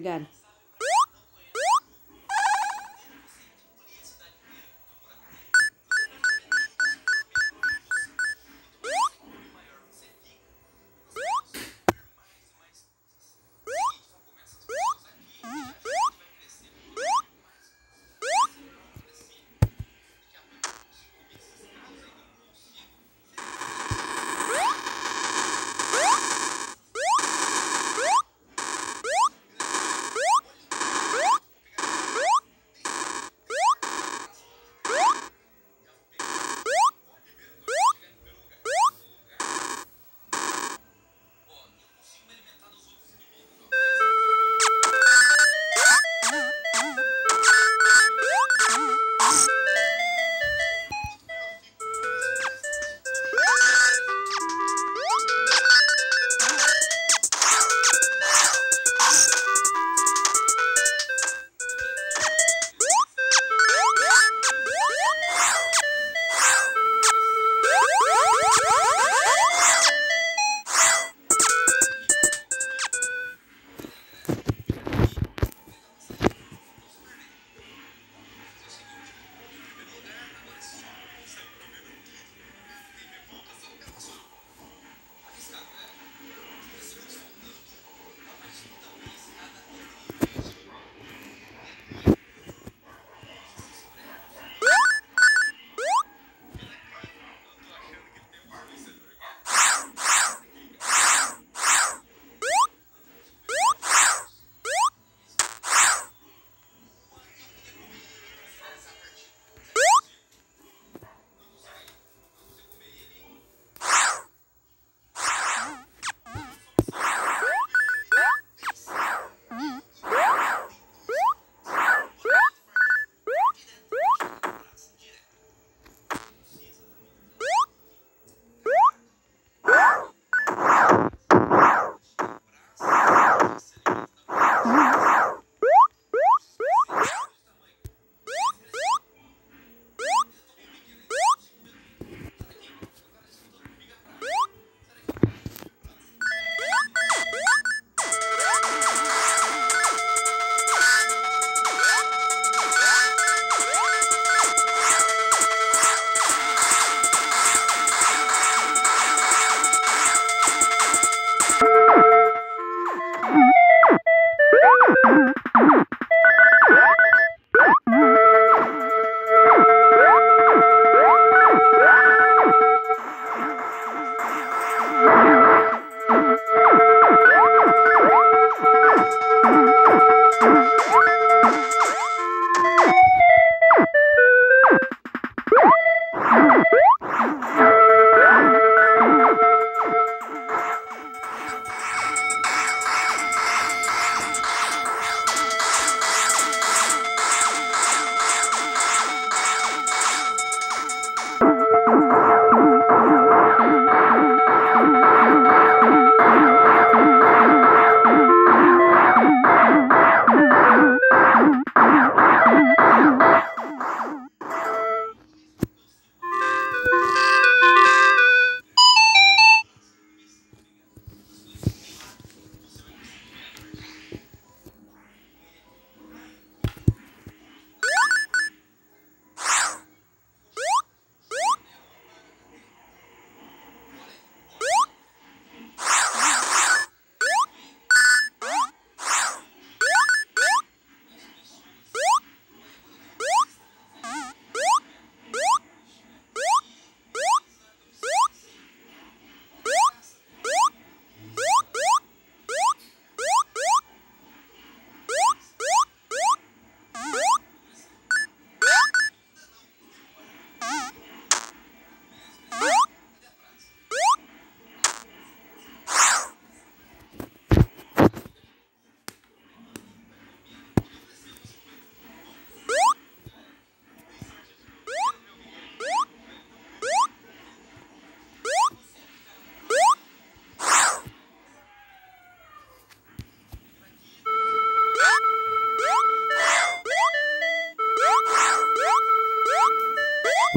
Done.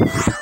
Yeah.